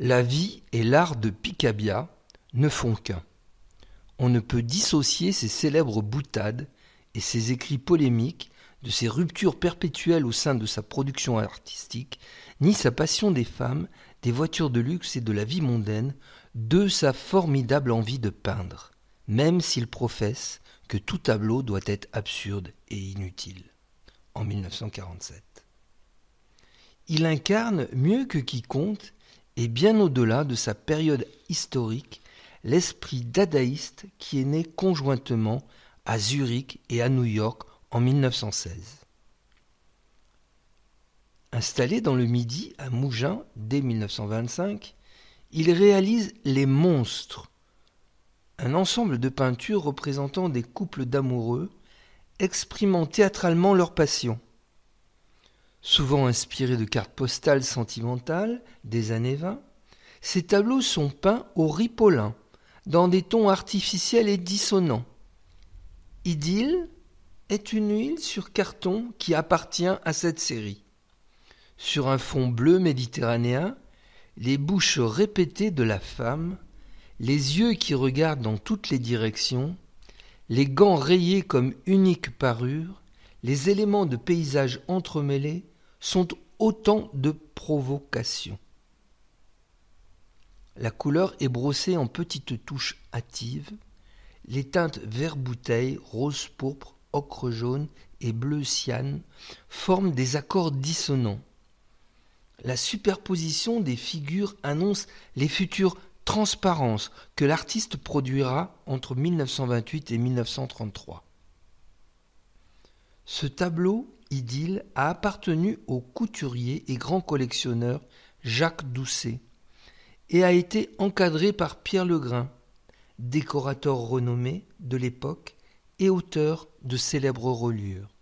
La vie et l'art de Picabia ne font qu'un. On ne peut dissocier ses célèbres boutades et ses écrits polémiques de ses ruptures perpétuelles au sein de sa production artistique, ni sa passion des femmes, des voitures de luxe et de la vie mondaine, de sa formidable envie de peindre, même s'il professe que tout tableau doit être absurde et inutile. En 1947. Il incarne mieux que quiconque et bien au-delà de sa période historique l'esprit dadaïste qui est né conjointement à Zurich et à New York en 1916. Installé dans le Midi à Mougins dès 1925, il réalise Les Monstres, un ensemble de peintures représentant des couples d'amoureux exprimant théâtralement leur passion. Souvent inspirés de cartes postales sentimentales des années 20, ces tableaux sont peints au ripolin, dans des tons artificiels et dissonants. Idylle est une huile sur carton qui appartient à cette série. Sur un fond bleu méditerranéen, les bouches répétées de la femme, les yeux qui regardent dans toutes les directions, les gants rayés comme unique parure, les éléments de paysage entremêlés sont autant de provocations. La couleur est brossée en petites touches hâtives, les teintes vert bouteille, rose pourpre, ocre jaune et bleu cyane forment des accords dissonants. La superposition des figures annonce les futures transparences que l'artiste produira entre 1928 et 1933. Ce tableau idylle a appartenu au couturier et grand collectionneur Jacques Doucet et a été encadré par Pierre Legrain, décorateur renommé de l'époque et auteur de célèbres reliures.